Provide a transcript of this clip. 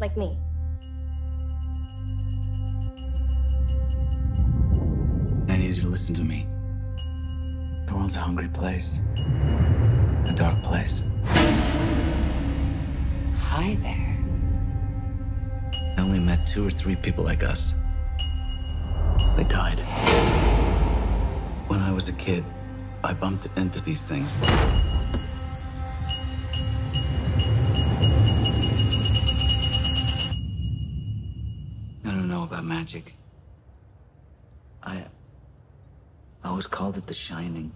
like me. I need you to listen to me. The world's a hungry place, a dark place. Hi there. I only met two or three people like us. They died. When I was a kid, I bumped into these things. know about magic. I. I always called it the shining.